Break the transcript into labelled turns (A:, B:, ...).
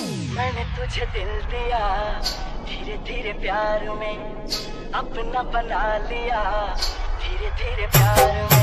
A: मैंने तुझे दिल दिया धीरे धीरे प्यार में अपना बना लिया धीरे धीरे प्यार में